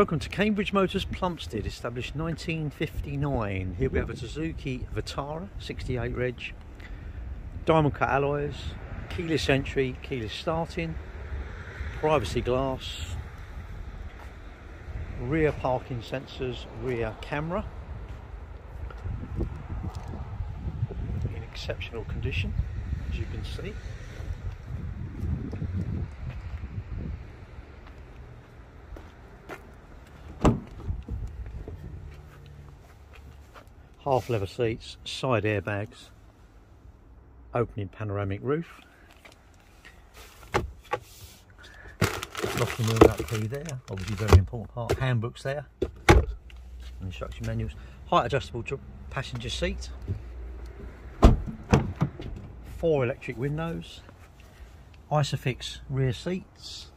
Welcome to Cambridge Motors Plumstead, established 1959. Here we have a Suzuki Vitara 68 reg, diamond cut alloys, keyless entry, keyless starting, privacy glass, rear parking sensors, rear camera, in exceptional condition as you can see. Half leather seats, side airbags, opening panoramic roof. Locking wheel nut key there, obviously very important part. Handbooks there, instruction manuals. Height adjustable passenger seat. Four electric windows. Isofix rear seats.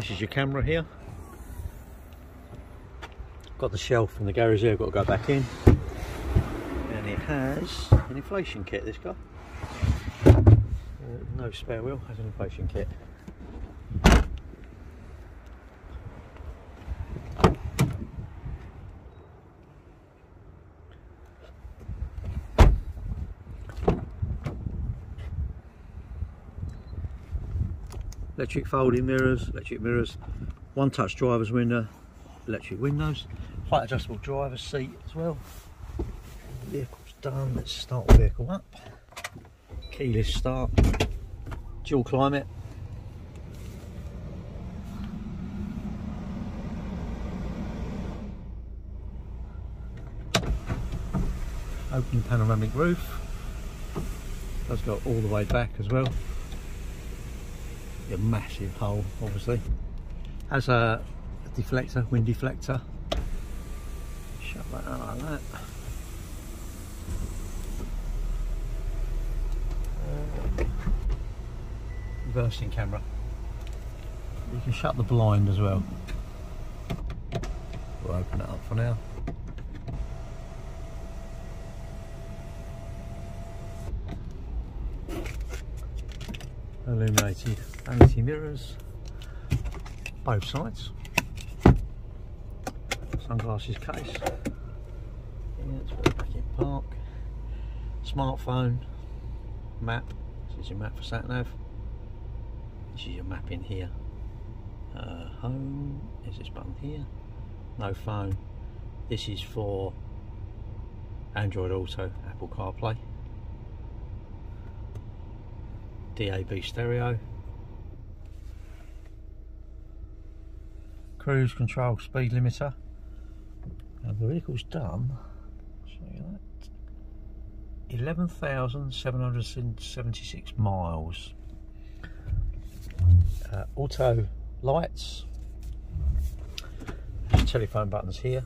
This is your camera here. Got the shelf in the garage here, got to go back in. And it has an inflation kit, this guy. Uh, no spare wheel, has an inflation kit. Electric folding mirrors, electric mirrors, one touch driver's window, electric windows, height adjustable driver's seat as well. Vehicle's done, let's start the vehicle up. Keyless start, dual climate. Open panoramic roof, does go all the way back as well a massive hole obviously. Has a, deflector wind deflector. Shut that out like that. Reversing camera. You can shut the blind as well. We'll open it up for now illuminated vanity mirrors both sides. Sunglasses case. Yeah, let's put it back in park. Smartphone. Map. This is your map for sat nav. This is your map in here. Uh, home. Is this button here? No phone. This is for Android Auto Apple CarPlay DAB stereo. Cruise control speed limiter. Now the vehicle's done. Show you that. 11,776 miles. Uh, auto lights. Telephone buttons here.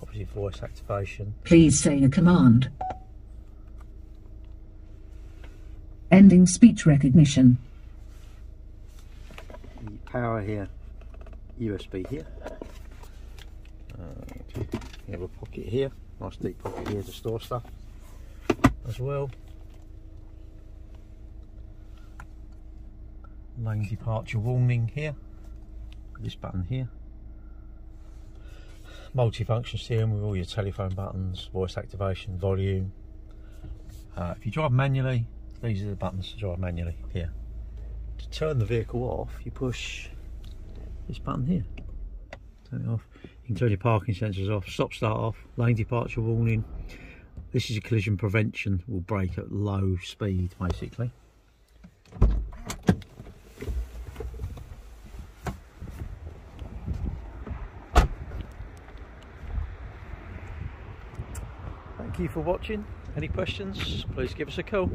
Obviously voice activation. Please say a command ending speech recognition power here USB here. Uh, you have a pocket here, nice deep pocket here to store stuff as well. Lane departure warning here, this button here. Multi-function steering with all your telephone buttons, voice activation, volume. Uh, if you drive manually, these are the buttons to drive manually here. To turn the vehicle off, you push this button here. Turn it off. You can turn your parking sensors off, stop start off, lane departure warning. This is a collision prevention, will brake at low speed basically. Thank you for watching. Any questions, please give us a call.